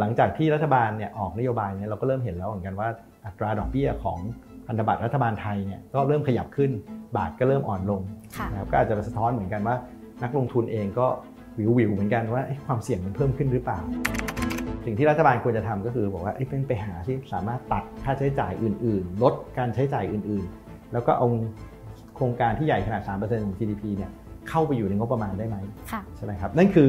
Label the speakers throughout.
Speaker 1: หลังจากที่รัฐบาลเนี่ยออกนโยบายเนี่ยเราก็เริ่มเห็นแล้วเหมือนกันว่าอัตราดอกเบี้ยของพันธบัตรรัฐบาลไทยเนี่ยก็เริ่มขยับขึ้น บาทก็เริ่มอ่อนลงนะครับก็อาจจะสะท้อนเหมือนกันว่านักลงทุนเองก็วิววิวเหมือนกันว่าความเสี่ยงมันเพิ่มขึ้นหรือเปล่า สิ่งที่รัฐบาลควรจะทำก็คือบอกว่าเป็นไปหาที่สามารถตัดค่าใช้จ่ายอื่น ๆ ลดการใช้จ่ายอื่น ๆ แล้วก็เอาโครงการที่ใหญ่ขนาด 3%ของ GDP เนี่ยเข้าไปอยู่ในงบประมาณได้ไหมใช่ไหมครับนั่นคือ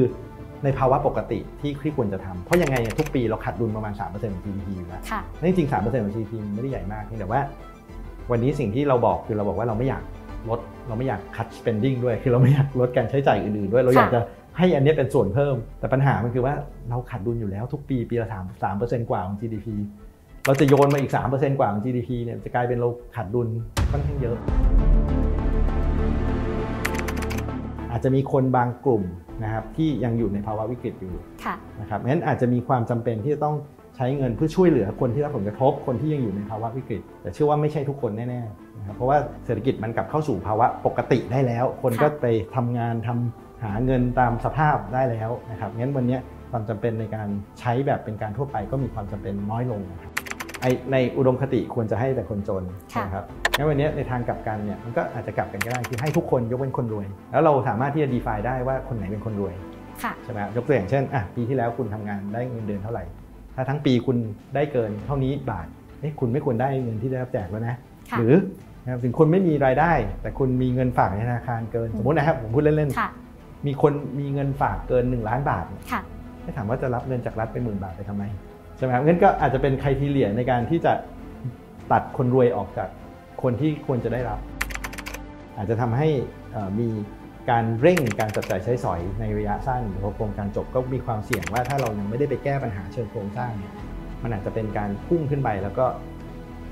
Speaker 1: ในภาวะปกติที่ที่ควรจะทำเพราะยังไงทุกปีเราขาดดุลประมาณ 3%ของ GDP อยู่แล้วนั่นจริง 3%ของ GDP ไม่ได้ใหญ่มากแต่ว่า วันนี้สิ่งที่เราบอกคือเราบอกว่าเราไม่อยากลดเราไม่อยาก cut spending ด้วย คือเราไม่อยากลดการใช้จ่ายอื่นๆด้วย เราอยากจะให้อันนี้เป็นส่วนเพิ่ม แต่ปัญหามันคือว่าเราขาดดุลอยู่แล้วทุกปีปีละ3 3กว่าของ GDP เราจะโยนมาอีก 3%กว่าของ GDP เนี่ยจะกลายเป็นเราขาดดุลค่อนข้างเยอะ อาจจะมีคนบางกลุ่มนะครับที่ยังอยู่ในภาวะวิกฤตอยู่นะครับงั้นอาจจะมีความจำเป็นที่จะต้องใช้เงินเพื่อช่วยเหลือคนที่รับผลกระทบคนที่ยังอยู่ในภาวะวิกฤต แต่เชื่อว่าไม่ใช่ทุกคนแน่ๆนะครับเพราะว่าเศรษฐกิจมันกลับเข้าสู่ภาวะปกติได้แล้ว คนก็ไปทำงานทำหาเงินตามสภาพได้แล้วนะครับงั้นวันนี้ความจำเป็นในการใช้แบบเป็นการทั่วไปก็มีความจำเป็นน้อยลงนะครับ ในอุดมคติควรจะให้แต่คนจนนะครับงั้นวันนี้ในทางกลับกันเนี่ยมันก็อาจจะกลับกันก็ได้คือให้ทุกคนยกเว้นคนรวย แล้วเราสามารถที่จะ define ได้ว่าคนไหนเป็นคนรวยใช่ไหมยกตัวอย่างเช่นอะปีที่แล้วคุณทำงานได้เงินเดือนเท่าไหร่ ถ้าทั้งปีคุณได้เกินเท่านี้บาทเอ๊ะคุณไม่ควรได้เงินที่ได้รับแจกแล้วนะ หรือถึงคุณไม่มีรายได้ แต่คุณมีเงินฝากในธนาคารเกิน สมมตินะครับผมพูดเล่นๆมีคนมีเงินฝากเกิน 1 ล้านบาทให้ถามว่าจะรับเงินจากรัฐเป็นหมื่นบาทไปทำไม ใช่ไหมครับงั้นก็อาจจะเป็นใครทีเลียในการที่จะตัดคนรวยออกจากคนที่ควรจะได้รับ อาจจะทำให้มีการเร่งการจับจ่ายใช้สอยในระยะสั้นพอโครงการจบก็มีความเสี่ยงว่าถ้าเรายังไม่ได้ไปแก้ปัญหาเชิงโครงสร้างเนี่ยมันอาจจะเป็นการพุ่งขึ้นไปแล้วก็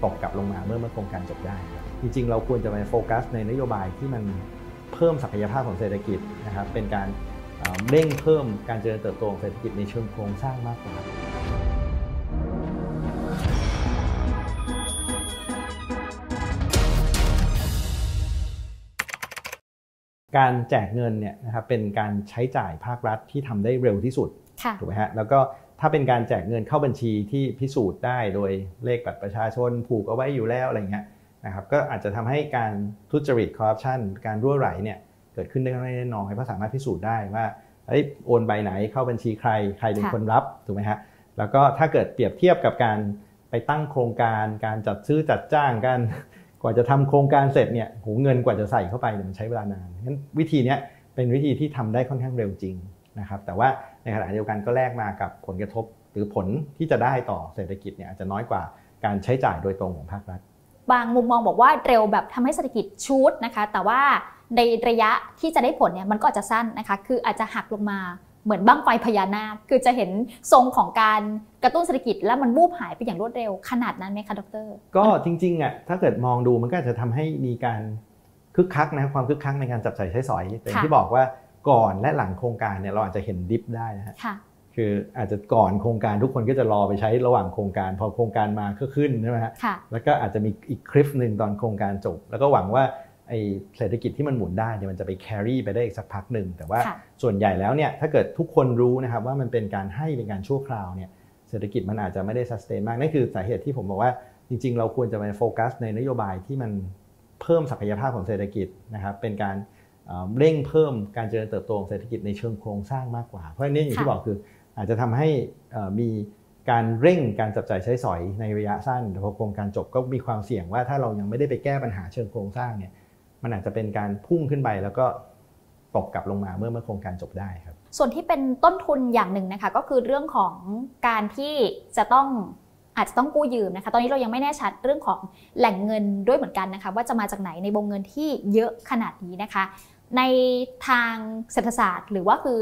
Speaker 1: ตกกลับลงมาเมื่อเมื่อโครงการจบได้ จริงๆ เราควรจะไปโฟกัสในนโยบายที่มันเพิ่มศักยภาพของเศรษฐกิจนะครับเป็นการเร่งเพิ่มการเจริญเติบโตของเศรษฐกิจในเชิงโครงสร้างมากกว่า การแจกเงินเนี่ยนะครับเป็นการใช้จ่ายภาครัฐที่ทำได้เร็วที่สุดถูกไหมฮะแล้วก็ถ้าเป็นการแจกเงินเข้าบัญชีที่พิสูจน์ได้โดยเลขบัตรประชาชนผูกเอาไว้อยู่แล้วอะไรเงี้ยนะครับก็อาจจะทำให้การทุจริตคอร์รัปชันการรั่วไหลเนี่ยเกิดขึ้นได้ไม่ได้น้อยเพราะสามารถพิสูจน์ได้ว่าโอนใบไหนเข้าบัญชีใครใครเป็นคนรับถูกไหมฮะแล้วก็ถ้าเกิดเปรียบเทียบกับการไปตั้งโครงการ การจัดซื้อจัดจ้างกันก ว่าจะทำโครงการเสร็จเนี่ยโหเงินกว่าจะใส่เข้าไปเนี่ยมันใช้เวลานานงั้นวิธีนี้เป็นวิธีที่ทำได้ค่อนข้างเร็วจริงนะครับ แต่ว่าในขณะเดียวกันก็แลกมากับผลกระทบ หรือผลที่จะได้ต่อเศรษฐกิจเนี่ยอาจจะน้อยกว่าการใช้จ่ายโดยตรงของภาครัฐ
Speaker 2: บางมุมมองบอกว่าเร็วแบบทำให้เศรษฐกิจชูดนะคะ แต่ว่าในระยะที่จะได้ผลเนี่ยมันก็อาจจะสั้นนะคะ คืออาจจะหักลงมา เหมือนบ้างไฟพญานาค คือจะเห็นทรงของการกระตุ้นเศรษฐกิจแล้วมันบูบหายไปอย่างรวดเร็วขนาดนั้นไหมคะดร
Speaker 1: ก็จริงๆอะถ้าเกิดมองดูมันก็จะทำให้มีการคึกคักนะความคึกคักในการจับใส่ใช้สอยแต่ที่บอกว่าก่อนและหลังโครงการเนี่ยเราอาจจะเห็นดิฟได้นะฮะคืออาจจะก่อนโครงการทุกคนก็จะรอไปใช้ระหว่างโครงการ พอโครงการมาก็ขึ้นใช่ไหมฮะแล้วก็อาจจะมีอีกคลิปหนึ่งตอนโครงการจบ แล้วก็หวังว่า ไอเศรษฐกิจที่มันหมุนได้เนี่ยมันจะไปแครี่ไปได้อีกสักพักหนึ่งแต่ว่าส่วนใหญ่แล้วเนี่ยถ้าเกิดทุกคนรู้นะครับว่ามันเป็นการให้เป็นการชั่วคราวเนี่ยเศรษฐกิจมันอาจจะไม่ได้สแตนมากนั่นคือสาเหตุที่ผมบอกว่าจริง ๆ เราควรจะไปโฟกัสในนโยบายที่มันเพิ่มศักยภาพของเศรษฐกิจนะครับเป็นการเร่งเพิ่มการเจริญเติบโตของเศรษฐกิจในเชิงโครงสร้างมากกว่า เพราะนี่อย่างที่บอกคืออาจจะทำให้มีการเร่งการจับจ่ายใช้สอยในระยะสั้นพอโครงการจบก็มีความเสี่ยงว่าถ้าเรายังไม่ได้ไปแก้ปัญหาเชิงโครงสร้างเนี่ย มันอาจจะเป็นการพุ่งขึ้นไปแล้วก็ตกกลับลงมาเมื่อเมื่อโครงการจบได้ครับ
Speaker 2: ส่วนที่เป็นต้นทุนอย่างหนึ่งนะคะ ก็คือเรื่องของการที่จะต้องอาจจะต้องกู้ยืมนะคะ ตอนนี้เรายังไม่แน่ชัดเรื่องของแหล่งเงินด้วยเหมือนกันนะคะ ว่าจะมาจากไหนในวงเงินที่เยอะขนาดนี้นะคะ ในทางเศรษฐศาสตร์หรือว่าคือ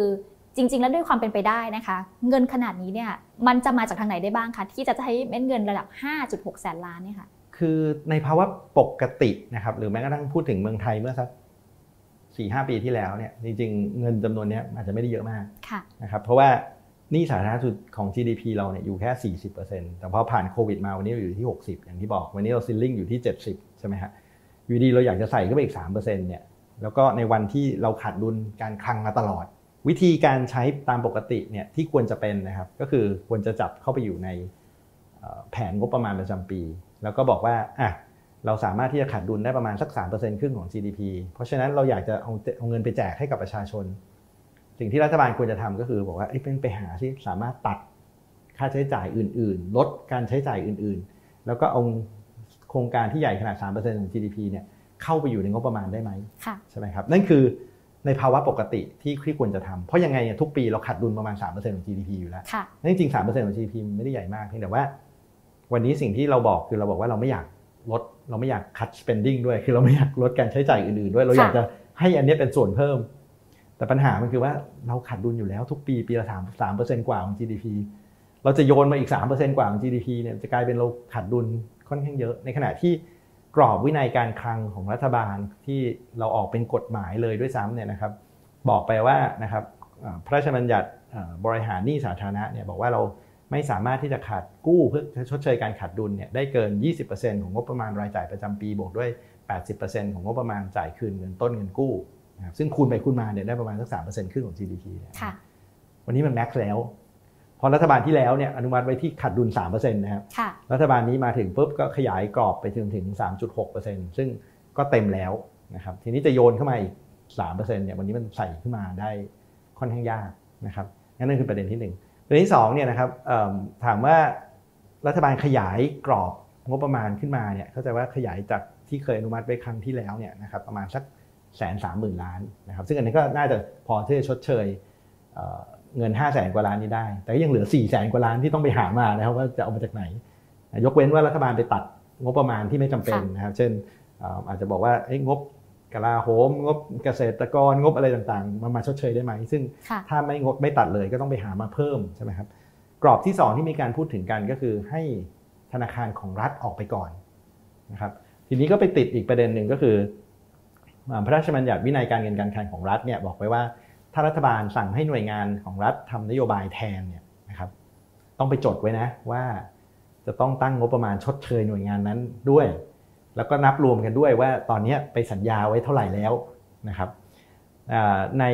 Speaker 2: จริง ๆ แล้วด้วยความเป็นไปได้นะคะ เงินขนาดนี้เนี่ยมันจะมาจากทางไหนได้บ้างคะที่จะใช้เม็ดเงินระดับ 5.6 แสนล้านเนี่ยค่ะ
Speaker 1: คือในภาวะปกตินะครับหรือแม้กระทั่งพูดถึงเมืองไทยเมื่อสักสี่ห้าปีที่แล้วเนี่ยจริงๆเงินจำนวนนี้อาจจะไม่ได้เยอะมากนะครับเพราะว่านี่สาธารณสุขของ GDP เราเนี่ยอยู่แค่ 40%แต่พอผ่านโควิดมาวันนี้อยู่ที่ 60 อย่างที่บอก วันนี้เราซิลลิงอยู่ที่ 70 ใช่ไหมฮะอยู่ดีเราอยากจะใส่เข้าไปอีก 3%เนี่ยแล้วก็ในวันที่เราขาดดุลการคลังมาตลอด วิธีการใช้ตามปกติเนี่ยที่ควรจะเป็นนะครับก็คือควรจะจับเข้าไปอยู่ในแผนงบประมาณประจำปี แล้วก็บอกว่าอะเราสามารถที่จะขาดดุลได้ประมาณสัก 3%ครึ่งของ GDP เพราะฉะนั้นเราอยากจะเอาเอาเงินไปแจกให้กับประชาชน สิ่งที่รัฐบาลควรจะทำก็คือบอกว่าเป็นไปหาที่สามารถตัดค่าใช้จ่ายอื่น ๆ ลดการใช้จ่ายอื่น ๆ แล้วก็เอาโครงการที่ใหญ่ขนาด 3%ของ GDP เนี่ยเข้าไปอยู่ในงบประมาณได้ไหมใช่ไหมครับ นั่นคือในภาวะปกติที่ที่ควรจะทำเพราะยังไงทุกปีเราขาดดุลประมาณ 3%ของ GDP อยู่แล้วนั่นจริงๆ3%ของ GDP ไม่ได้ใหญ่มากเพียงแต่ว่า วันนี้สิ่งที่เราบอกคือเราบอกว่าเราไม่อยากลดเราไม่อยากคัด spending ด้วย คือเราไม่อยากลดการใช้จ่ายอื่นๆด้วย เราอยากจะให้อันนี้เป็นส่วนเพิ่ม แต่ปัญหามันคือว่าเราขาดดุลอยู่แล้วทุกปีปีละสามสามเปอร์เซ็นต์กว่าของ GDP เราจะโยนมาอีกสามเปอร์เซ็นต์กว่าของ GDP เนี่ยจะกลายเป็นเราขาดดุลค่อนข้างเยอะ ในขณะที่กรอบวินัยการคลังของรัฐบาลที่เราออกเป็นกฎหมายเลยด้วยซ้ำเนี่ยนะครับบอกไปว่านะครับพระราชบัญญัติบริหารหนี้สาธารณะเนี่ยบอกว่าเรา ไม่สามารถที่จะขาดกู้เพื่อชดเชยการขาดดุลเนี่ยได้เกิน 20%ของงบประมาณรายจ่ายประจำปีบวกด้วย 80%ของงบประมาณจ่ายคืนเงินต้นเงินกู้นะครับซึ่งคูณไปคูณมาเนี่ยได้ประมาณสัก3%ครึ่งของ GDP
Speaker 2: ค่ะ
Speaker 1: วันนี้มันแม็กซ์แล้ว พอรัฐบาลที่แล้วเนี่ยอนุมัติไว้ที่ขาดดุล3%นะครับรัฐบาลนี้มาถึงปุ๊บก็ขยายกรอบไปถึงถึง3.6%ซึ่งก็เต็มแล้วนะครับทีนี้จะโยนเข้ามาอีก3%เนี่ยวันนี้มันใส่ขึ้นมาได้ค่อนข้างยากนะครับนั่นคือประเด็นที่1ประเด็นที่2เนี่ยนะครับถามว่ารัฐบาลขยายกรอบงบประมาณขึ้นมาเนี่ยเข้าใจว่าขยายจากที่เคยอนุมัติไว้ครั้งที่แล้วเนี่ยนะครับประมาณสักแสนสามหมื่นล้านนะครับซึ่งอันนี้ก็น่าจะพอที่จะชดเชยเงิน5้าแสนกว่าล้านนี้ได้ แต่ยังเหลือ4ี่แสนกว่าล้านที่ต้องไปหามานะครับว่าจะเอามาจากไหน ยกเว้นว่ารัฐบาลไปตัดงบประมาณที่ไม่จำเป็นนะครับ เช่นอาจจะบอกว่างบ กลาโหม งบเกษตรกรงบอะไรต่างๆมามาชดเชยได้ไหม ซึ่งถ้าไม่งบไม่ตัดเลยก็ต้องไปหามาเพิ่มใช่ไหมครับกรอบที่ 2 ที่มีการพูดถึงกันก็คือให้ธนาคารของรัฐออกไปก่อนนะครับทีนี้ก็ไปติดอีกประเด็นหนึ่งก็คือ พระราชบัญญัติวินัยการเงินการคลังของรัฐเนี่ยบอกไว้ว่าถ้ารัฐบาลสั่งให้หน่วยงานของรัฐทำนโยบายแทนเนี่ยนะครับต้องไปจดไว้นะว่าจะต้องตั้งงบประมาณชดเชยหน่วยงานนั้นด้วย แล้วก็นับรวมกันด้วยว่าตอนนี้ไปสัญญาไว้เท่าไหร่แล้วนะครับใน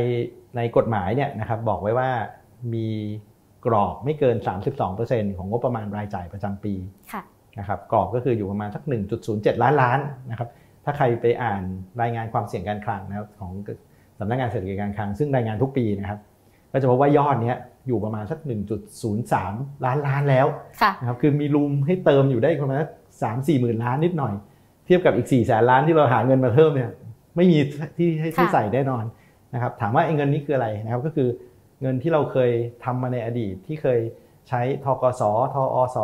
Speaker 1: ในกฎหมายเนี่ยนะครับบอกไว้ว่ามีกรอบไม่เกิน 32%ของงบประมาณรายจ่ายประจำปีนะครับกรอบก็คืออยู่ประมาณสัก 1.07 ล้านล้านนะครับถ้าใครไปอ่านรายงานความเสี่ยงการคลังนะครับของสำนักงานเศรษฐกิจการคลังซึ่งรายงานทุกปีนะครับก็จะพบว่ายอดนี้อยู่ประมาณสัก 1.03 ล้านล้านแล้วนะครับคือมีรูมให้เติมอยู่ได้ประมาณสามสี่หมื่นล้านนิดหน่อย เทียบกับอีก4ี่แสนล้านที่เราหาเงินมาเพิ่มเนี่ยไม่มีที่ให้ที่ใส่แน่นอนนะครับถามว่าไอ้เงินนี้คืออะไรนะครับก็คือเงินที่เราเคยทำมาในอดีตที่เคยใช้ทกสทอส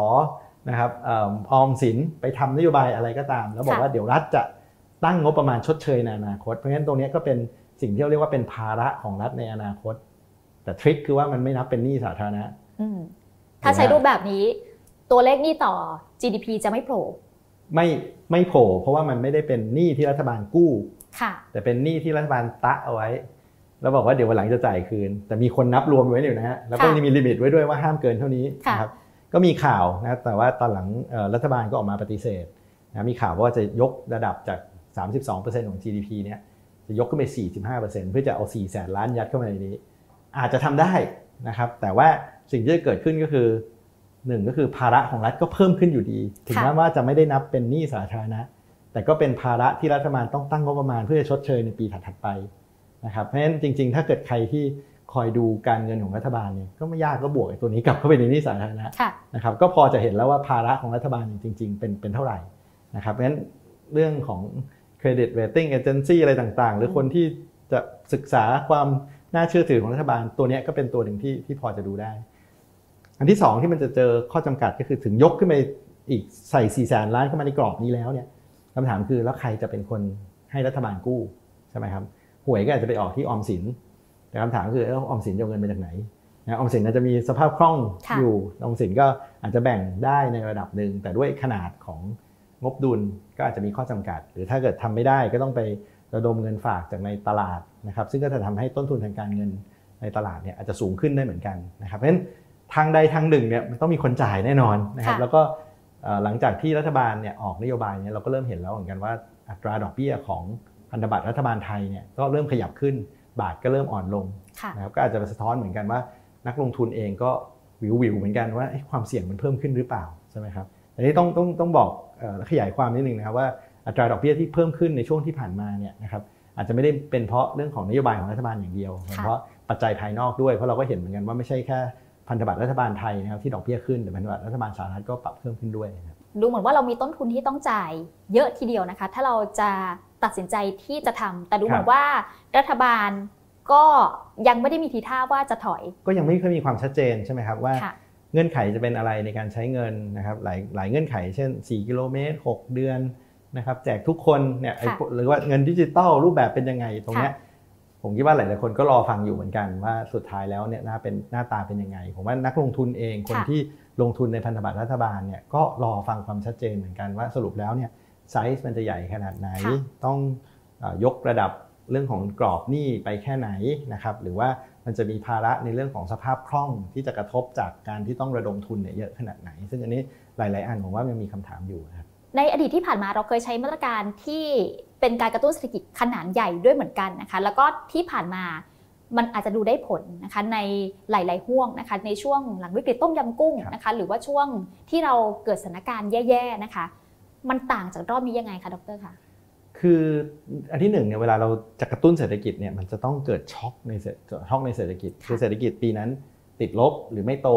Speaker 1: นะครับออมสินไปทำนโยบายอะไรก็ตาม แล้วบอกว่าเดี๋ยวรัฐจะตั้งงบประมาณชดเชยในอนาคต เพราะฉะนั้นตรงนี้ก็เป็นสิ่งที่เราเรียกว่าเป็นภาระของรัฐในอนาคต แต่ทริคคือว่ามันไม่นับเป็นหนี้สาธารณะ
Speaker 2: ถ้าใช้รูปแบบนี้ตัวเลขหนี้ต่อ GDP จะไม่โผล่
Speaker 1: ไม่ไม่โผล่เพราะว่ามันไม่ได้เป็นหนี้ที่รัฐบาลกู้แต่เป็นหนี้ที่รัฐบาลตะเอาไว้ แล้วบอกว่าเดี๋ยววันหลังจะจ่ายคืน แต่มีคนนับรวมไว้อยู่นะฮะแล้วก็มีลิมิตไว้ด้วยว่าห้ามเกินเท่านี้นะครับก็มีข่าวนะแต่ว่าตอนหลังรัฐบาลก็ออกมาปฏิเสธนะมีข่าวว่าจะยกระดับจาก 32%ของ GDP เนี่ยจะยกขึ้นไป 45%เพื่อจะเอา 4 แสนล้านยัดเข้ามาในนี้ อาจจะทำได้นะครับ แต่ว่าสิ่งที่จะเกิดขึ้นก็คือ หนึ่งก็คือภาระของรัฐก็เพิ่มขึ้นอยู่ดี ถึงแม้ว่าจะไม่ได้นับเป็นหนี้สาธารณะ แต่ก็เป็นภาระที่รัฐบาลต้องตั้งงบประมาณเพื่อชดเชยในปีถัดไปนะครับเพราะฉะนั้นจริง ๆ ถ้าเกิดใครที่คอยดูการเงินของรัฐบาลเนี่ยก็ไม่ยากก็บวกตัวนี้กลับเข้าไปในหนี้สาธารณะนะครับก็พอจะเห็นแล้วว่าภาระของรัฐบาลจริง ๆ เป็นเป็นเท่าไหร่นะครับเพราะฉะนั้นเรื่องของ credit rating agency อะไรต่างๆ หรือคนที่จะศึกษาความน่าเชื่อถือของรัฐบาลตัวนี้ก็เป็นตัวหนึ่งที่ที่พอจะดูได้ อันที่2ที่มันจะเจอข้อจำกัดก็คือถึงยกขึ้นไปอีกใส่4ี่แสนล้านเข้ามาในกรอบนี้แล้วเนี่ยคำถามคือแล้วใครจะเป็นคนให้รัฐบาลกู้ใช่ไหมครับหวยก็อาจจะไปออกที่ออมสิน แต่คำถามคือออมสินจะเงินมาจากไหนนะออมสินอาจจะมีสภาพคล่องอยู่ออมสินก็อาจจะแบ่งได้ในระดับหนึ่งแต่ด้วยขนาดของงบดุลก็อาจจะมีข้อจำกัด หรือถ้าเกิดทำไม่ได้ก็ต้องไประดมเงินฝากจากในตลาดนะครับ ซึ่งก็จะทำให้ต้นทุนทางการเงินในตลาดเนี่ยอาจจะสูงขึ้นได้เหมือนกันนะครับเพราะฉะนั้น ทางใดทางหนึ่งเนี่ยมันต้องมีคนจ่ายแน่นอนนะครับ แล้วก็หลังจากที่รัฐบาลเนี่ยออกนโยบายเนี่ยเราก็เริ่มเห็นแล้วเหมือนกันว่าอัตราดอกเบี้ยของพันธบัตรรัฐบาลไทยเนี่ยก็เริ่มขยับขึ้นบาทก็เริ่มอ่อนลงนะครับก็อาจจะสะท้อนเหมือนกันว่า นักลงทุนเองก็วิววิวเหมือนกันว่าความเสี่ยงมันเพิ่มขึ้นหรือเปล่าใช่ไหมครับอันนี้ต้องต้องต้องบอกขยายความนิดนึงนะครับว่าอัตราดอกเบี้ยที่เพิ่มขึ้นในช่วงที่ผ่านมาเนี่ยนะครับอาจจะไม่ได้เป็นเพราะเรื่องของนโยบายของรัฐบาลอย่างเดียว เพราะปัจจัยภายนอกด้วยเพราะเราก็เห็นเหมือนกันว่าไม่ใช่แค่ พันธบัตรรัฐบาลไทยนะครับที่ดอกเบี้ยขึ้นแต่พันธบัตรรัฐบาลสหรัฐก็ปรับเพิ่มขึ้นด้วย
Speaker 2: ดูเหมือนว่าเรามีต้นทุนที่ต้องจ่ายเยอะทีเดียวนะคะ ถ้าเราจะตัดสินใจที่จะทำแต่ดูเหมือนว่ารัฐบาลก็ยังไม่ได้มีทีท่าว่าจะถอย
Speaker 1: ก็ยังไม่เคยมีความชัดเจนใช่ไหมครับว่าเงื่อนไขจะเป็นอะไรในการใช้เงินนะครับหลายหลายเงื่อนไข เช่น 4 กิโลเมตร 6 เดือนนะครับแจกทุกคนเนี่ยหรือว่าเงินดิจิตอลรูปแบบเป็นยังไงตรงนี้ ผมคิดว่าหลาย ๆ คนก็รอฟังอยู่เหมือนกันว่าสุดท้ายแล้วเนี่ยหน้าเป็นหน้าตาเป็นยังไง ผมว่านักลงทุนเองคนที่ลงทุนในพันธบัตรรัฐบาลเนี่ยก็รอฟังความชัดเจนเหมือนกันว่าสรุปแล้วเนี่ยไซส์มันจะใหญ่ขนาดไหน ต้องยกระดับเรื่องของกรอบหนี้ไปแค่ไหนนะครับหรือว่ามันจะมีภาระในเรื่องของสภาพคล่องที่จะกระทบจากการที่ต้องระดมทุนเนี่ยเยอะขนาดไหน ซึ่งอันนี้หลาย ๆ อันผมว่ามันมีคำถามอยู่ครับ
Speaker 2: ในอดีตที่ผ่านมาเราเคยใช้มาตรการที่เป็นการกระตุ้นเศรษฐกิจขนาดใหญ่ด้วยเหมือนกันนะคะ แล้วก็ที่ผ่านมามันอาจจะดูได้ผลนะคะในหลาย ๆ ห่วงนะคะ ในช่วงหลังวิกฤตต้มยำกุ้งนะคะ หรือว่าช่วงที่เราเกิดสถานการณ์แย่ ๆ นะคะ มันต่างจากรอบนี้ยังไงคะดรคะ
Speaker 1: คืออันที่หนึ่งเนี่ยเวลาเราจะกระตุ้นเศรษฐกิจเนี่ยมันจะต้องเกิดช็อคในช็อคในเศรษฐกิจ คือเศรษฐกิจปีนั้นติดลบหรือไม่โต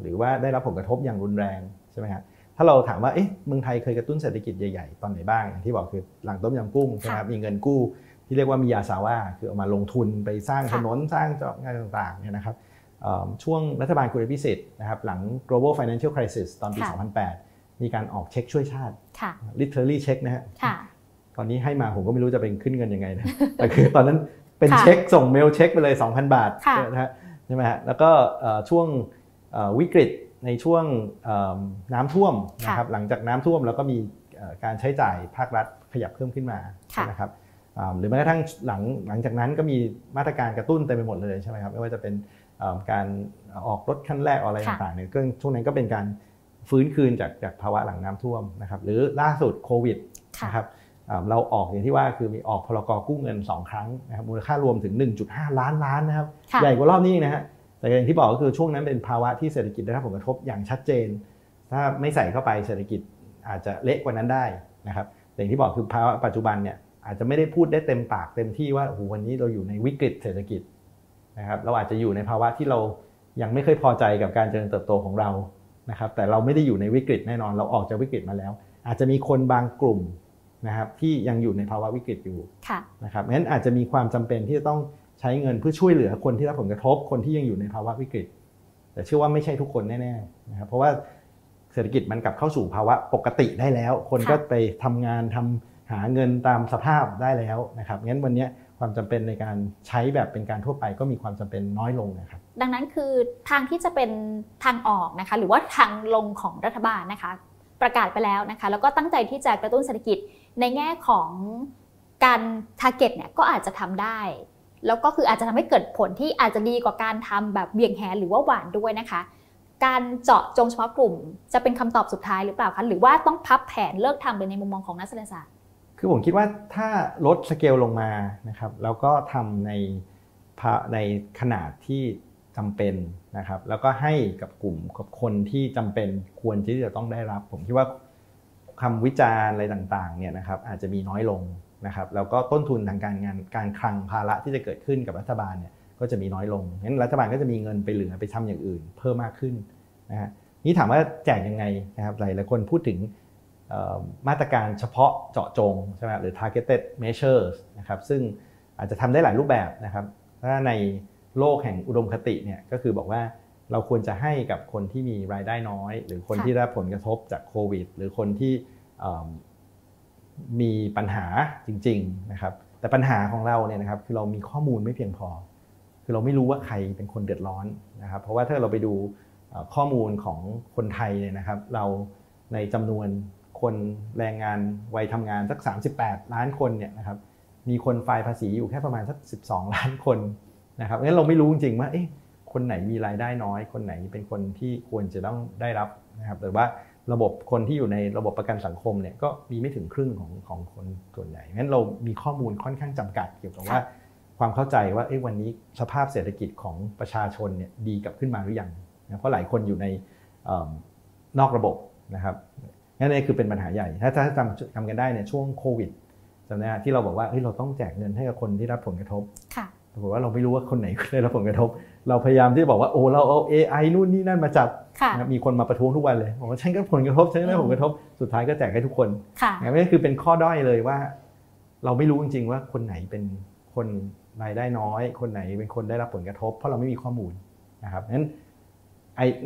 Speaker 1: หรือว่าได้รับผลกระทบอย่างรุนแรงใช่ไหมครับ ถ้าเราถามว่าเอ๊ะเมืองไทยเคยกระตุ้นเศรษฐกิจใหญ่ๆ ตอนไหนบ้างอย่างที่บอกคือหลังต้มยำกุ้งใช่ไหมครับมีเงินกู้ที่เรียกว่ามียาซาว่าคือเอามาลงทุนไปสร้างถนนสร้างจอบงานต่างๆเนี่ยนะครับช่วงรัฐบาลคุณพิสิทธิ์นะครับหลัง global financial crisis ตอนปี 2008 มีการออกเช็คช่วยชาติ literally เช็คนะฮะตอนนี้ให้มาผมก็ไม่รู้จะเป็นขึ้นเงินยังไงนะแต่คือตอนนั้นเป็นเช็คส่งเมลเช็คไปเลย 2,000 บาทนะฮะใช่ไหมฮะแล้วก็ช่วงวิกฤต ในช่วงน้ำท่วมนะครับหลังจากน้ำท่วมแล้วก็มีการใช้จ่ายภาครัฐขยับเพิ่มขึ้นมานะครับหรือแม้กระทั่งหลังหลังจากนั้นก็มีมาตรการกระตุ้นเต็มไปหมดเลยใช่ไหมครับไม่ว่าจะเป็นการออกรถขั้นแรกอะไรต่างๆเนี่ยก็ช่วงนั้นก็เป็นการฟื้นคืนจากจากภาวะหลังน้ำท่วมนะครับหรือล่าสุดโควิดนะครับเราออกอย่างที่ว่าคือมีออกพลกรกู้เงิน 2 ครั้งนะครับมูลค่ารวมถึง 1.5 ล้านล้านนะครับใหญ่กว่ารอบนี้นะฮะ แต่อย่างที่บอกก็คือช่วงนั้นเป็นภาวะที่เศรษฐกิจได้รับผลกระทบอย่างชัดเจน ถ้าไม่ใส่เข้าไปเศรษฐกิจอาจจะเละกว่านั้นได้นะครับอย่างที่บอกคือภาวะปัจจุบันเนี่ยอาจจะไม่ได้พูดได้เต็มปากเต็มที่ว่าโอ้โหวันนี้เราอยู่ในวิกฤตเศรษฐกิจนะครับเราอาจจะอยู่ในภาวะที่เรายังไม่เคยพอใจกับการเจริญเติบโตของเรานะครับแต่เราไม่ได้อยู่ในวิกฤตแน่นอน เราออกจากวิกฤตมาแล้ว อาจจะมีคนบางกลุ่มนะครับที่ยังอยู่ในภาวะวิกฤตอยู่นะครับงั้นอาจจะมีความจำเป็นที่จะต้องใช้เงินเพื่อช่วยเหลือคนที่รับผลกระทบคนที่ยังอยู่ในภาวะวิกฤต แต่เชื่อว่าไม่ใช่ทุกคนแน่ๆนะครับเพราะว่าเศรษฐกิจมันกลับเข้าสู่ภาวะปกติได้แล้ว คนก็ไปทำงานทำหาเงินตามสภาพได้แล้วนะครับงั้นวันนี้ความจำเป็นในการใช้แบบเป็นการทั่วไปก็มีความจำเป็นน้อยลงนะครับ
Speaker 2: ดังนั้นคือทางที่จะเป็นทางออกนะคะหรือว่าทางลงของรัฐบาลนะคะ ประกาศไปแล้วนะคะ แล้วก็ตั้งใจที่จะกระตุ้นเศรษฐกิจในแง่ของการทาร์เก็ตเนี่ยก็อาจจะทำได้ แล้วก็คืออาจจะทำให้เกิดผลที่อาจจะดีกว่าการทำแบบเบี่ยงแหหรือว่าหวานด้วยนะคะ การเจาะจงเฉพาะกลุ่ม จะเป็นคำตอบสุดท้ายหรือเปล่าคะหรือว่าต้องพับแผนเลิกทำเลยในมุมมองของนักเศรษฐศาสตร์
Speaker 1: คือผมคิดว่าถ้าลดสเกลลงมานะครับแล้วก็ทำในในขนาดที่จำเป็นนะครับ แล้วก็ให้กับกลุ่มกับคนที่จำเป็นควรที่จะต้องได้รับ ผมคิดว่าคำวิจารณ์อะไรต่างๆเนี่ยนะครับอาจจะมีน้อยลง นะครับแล้วก็ต้นทุนทางการงานการคลังภาระที่จะเกิดขึ้นกับรัฐบาลเนี่ยก็จะมีน้อยลงงั้นรัฐบาลก็จะมีเงินไปเหลือไปทำอย่างอื่น เพิ่มมากขึ้นนะฮะนี่ถามว่าแจกยังไงนะครับหลายหลายคนพูดถึงมาตรการเฉพาะเจาะจงใช่ไหมหรือ targeted measures นะครับซึ่งอาจจะทำได้หลายรูปแบบนะครับถ้าในโลกแห่งอุดมคติเนี่ยก็คือบอกว่าเราควรจะให้กับคนที่มีรายได้น้อย หรือคนที่ได้ผลกระทบจากโควิด หรือคนที่ มีปัญหาจริงๆนะครับแต่ปัญหาของเราเนี่ยนะครับคือเรามีข้อมูลไม่เพียงพอ คือเราไม่รู้ว่าใครเป็นคนเดือดร้อนนะครับ เพราะว่าถ้าเราไปดูข้อมูลของคนไทยเนี่ยนะครับ เราในจำนวนคนแรงงานวัยทำงานสัก 38 ล้านคนเนี่ยนะครับมีคนไฟภาษีอยู่แค่ประมาณสัก 12 ล้านคนนะครับงั้นเราไม่รู้จริงๆว่าเอ๊ะคนไหนมีรายได้น้อย คนไหนเป็นคนที่ควรจะต้องได้รับนะครับหรือว่า ระบบคนที่อยู่ในระบบประกันสังคมเนี่ยก็มีไม่ถึงครึ่งของของคนส่วนใหญ่งั้นเรามีข้อมูลค่อนข้างจำกัดเกี่ยวกับว่า ความเข้าใจว่าวันนี้สภาพเศรษฐกิจของประชาชนเนี่ยดีกลับขึ้นมาหรือยังเพราะหลายคนอยู่ในนอกระบบนะครับนั่นเองคือเป็นปัญหาใหญ่ ถ้าถ้าจำจำกันได้เนี่ยช่วงโควิดจำได้ที่เราบอกว่าเฮ้ยเราต้องแจกเงินให้กับคนที่รับผลกระทบปรากฏว่าเราไม่รู้ว่าคนไหนได้รับผลกระทบ เราพยายามที่จะบอกว่าโอ้เราเอา AI นู่นนี่นั่นมาจับ มีคนมาประท้วงทุกวันเลยบอกว่าฉันก็ผลกระทบฉันก็ได้ผลกระทบสุดท้ายก็แจกให้ทุกคนนี่คือเป็นข้อด้อยเลยว่า เราไม่รู้จริง ๆ ว่าคนไหนเป็นคนรายได้น้อย คนไหนเป็นคนได้รับผลกระทบ เพราะเราไม่มีข้อมูลนะครับนั้น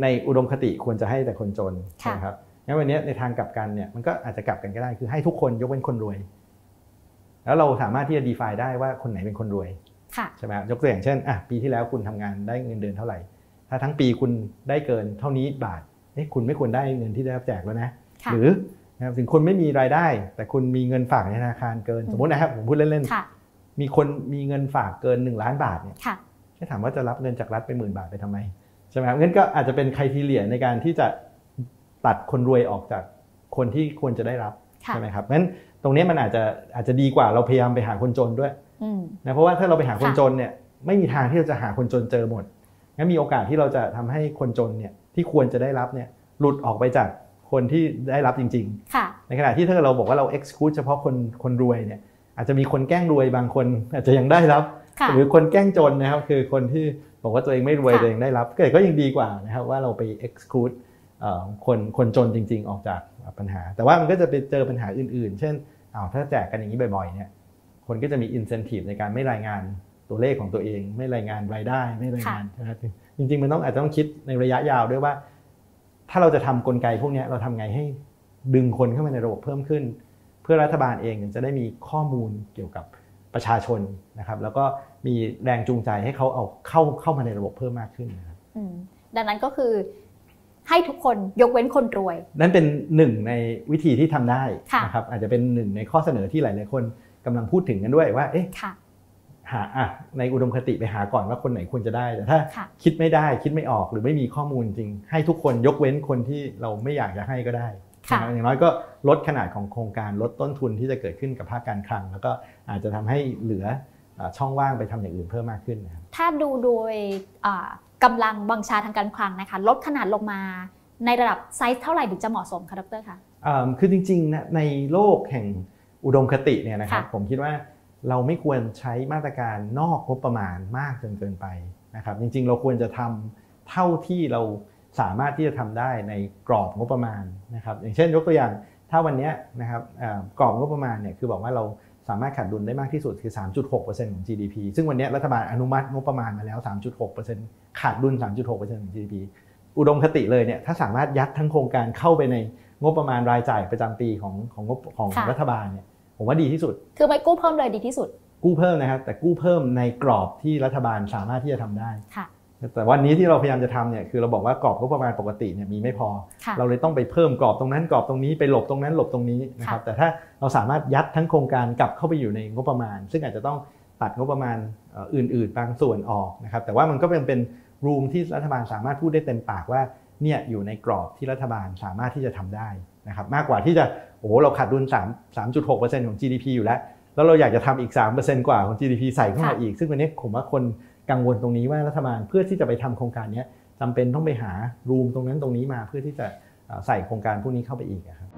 Speaker 1: ในอุดมคติควรจะให้แต่คนจนนะครับงั้นวันนี้ในทางกลับกันเนี่ยมันก็อาจจะกลับกันก็ได้คือให้ทุกคนยกเว้นคนรวย แล้วเราสามารถที่จะ define ได้ว่าคนไหนเป็นคนรวยใช่ไหมยกตัวอย่างเช่นอะปีที่แล้วคุณทำงานได้เงินเดือนเท่าไหร่ ถ้าทั้งปีคุณได้เกินเท่านี้บาทเอ๊ะคุณไม่ควรได้เงินที่ได้รับแจกแล้วนะ หรือนะครับถึงคุณไม่มีรายได้ แต่คุณมีเงินฝากในธนาคารเกิน สมมตินะครับผมพูดเล่นๆมีคนมีเงินฝากเกิน 1 ล้านบาทเนี่ยแค่ถามว่าจะรับเงินจากรัฐไปหมื่นบาทไปทำไมใช่ไหมงั้นก็อาจจะเป็นใครทีเลียในการที่จะตัดคนรวยออกจากคนที่ควรจะได้รับใช่ไหมครับงั้นตรงนี้มันอาจจะอาจจะดีกว่าเราพยายามไปหาคนจนด้วยนะเพราะว่าถ้าเราไปหาคนจนเนี่ยไม่มีทางที่เราจะหาคนจนเจอหมด งั้นมีโอกาสที่เราจะทำให้คนจนเนี่ยที่ควรจะได้รับเนี่ยหลุดออกไปจากคนที่ได้รับจริงๆในขณะที่ถ้าเราบอกว่าเรา exclude เฉพาะคนคนรวยเนี่ยอาจจะมีคนแกล้งรวยบางคน อาจจะยังได้รับ หรือคนแกล้งจนนะครับคือคนที่บอกว่าตัวเองไม่รวยตัวเองได้รับก็ยังดีกว่านะครับว่าเราไป exclude คนคนจนจริง ๆ ออกจากปัญหา แต่ว่ามันก็จะไปเจอปัญหาอื่น ๆ เช่นเอาถ้าแจกกันอย่างนี้บ่อยๆเนี่ยคนก็จะมี incentive ในการไม่รายงาน ตัวเลขของตัวเอง ไม่รายงานรายได้ไม่รายงานนะครับจริง ๆ มันต้องอาจจะต้องคิดในระยะยาวด้วยว่า ถ้าเราจะทำกลไกพวกนี้เราทำไงให้ดึงคนเข้ามาในระบบเพิ่มขึ้น เพื่อรัฐบาลเองจะได้มีข้อมูลเกี่ยวกับประชาชนนะครับ แล้วก็มีแรงจูงใจให้เขาเอาเข้าเข้ามาในระบบเพิ่มมากขึ้นนะครับ
Speaker 2: ดังนั้นก็คือให้ทุกคนยกเว้นคนรวย
Speaker 1: นั่นเป็นหนึ่งในวิธีที่ทำได้นะครับอาจจะเป็นหนึ่งในข้อเสนอที่หลาย ๆ คนกำลังพูดถึงกันด้วยว่า เอ๊ะ หาอะในอุดมคติไปหาก่อนว่าคนไหนควรจะได้แต่ถ้า คิดไม่ได้คิดไม่ออกหรือไม่มีข้อมูลจริง ให้ทุกคนยกเว้นคนที่เราไม่อยากจะให้ก็ได้อย่างน้อยก็ลดขนาดของโครงการลดต้นทุนที่จะเกิดขึ้นกับภาคการคลัง แล้วก็อาจจะทำให้เหลือช่องว่างไปทำอย่างอื่นเพิ่มมากขึ้นนะครับ
Speaker 2: ถ้าดูโดยกำลังบังชาทางการคลังนะคะลดขนาดลงมาในระดับไซส์เท่าไหร่ถึงจะเหมาะสมคะดรคะ
Speaker 1: คือจริงๆนะในโลกแห่งอุดมคติเนี่ยนะครับผมคิดว่า เราไม่ควรใช้มาตรการนอกงบประมาณมากจนเกินไปนะครับ จริงๆ เราควรจะทำเท่าที่เราสามารถที่จะทำได้ในกรอบงบประมาณนะครับ อย่างเช่น ยกตัวอย่างถ้าวันนี้นะครับกรอบงบประมาณเนี่ยคือบอกว่าเราสามารถขาดดุลได้มากที่สุดคือ 3.6%ของ GDP ซึ่งวันนี้รัฐบาลอนุมัติงบประมาณมาแล้ว 3.6%ขาดดุล 3.6%ของ GDP อุดมคติเลยเนี่ยถ้าสามารถยัดทั้งโครงการเข้าไปในงบประมาณรายจ่ายประจำปีของของงบของรัฐบาลเนี่ย ผมว่าดีที่สุด
Speaker 2: คือไม่กู้เพิ่มเลยดีที่สุด
Speaker 1: กู้เพิ่มนะครับ แต่กู้เพิ่มในกรอบที่รัฐบาลสามารถที่จะทำได้แต่วันนี้ที่เราพยายามจะทำเนี่ยคือเราบอกว่ากรอบงบประมาณปกติเนี่ยมีไม่พอ เราเลยต้องไปเพิ่มกรอบตรงนั้นกรอบตรงนี้ไปหลบตรงนั้นหลบตรงนี้นะครับแต่ถ้าเราสามารถยัดทั้งโครงการกลับเข้าไปอยู่ในงบประมาณ ซึ่งอาจจะต้องตัดงบประมาณอื่น ๆ บางส่วนออกนะครับแต่ว่ามันก็เป็นเป็นรูมที่รัฐบาลสามารถพูดได้เต็มปากว่าเนี่ยอยู่ในกรอบที่รัฐบาลสามารถที่จะทำได้นะครับมากกว่าที่จะ โอ้โหเราขาดดุล3 3.6%ของ GDP อยู่แล้ว แล้วเราอยากจะทำอีก 3%กว่าของ GDP ใส่เข้ามาอีก ซึ่งวันนี้ผมว่าคนกังวลตรงนี้ว่ารัฐบาลเพื่อที่จะไปทำโครงการนี้จำเป็นต้องไปหารูมตรงนั้นตรงนี้มาเพื่อที่จะใส่โครงการพวกนี้เข้าไปอีกครับ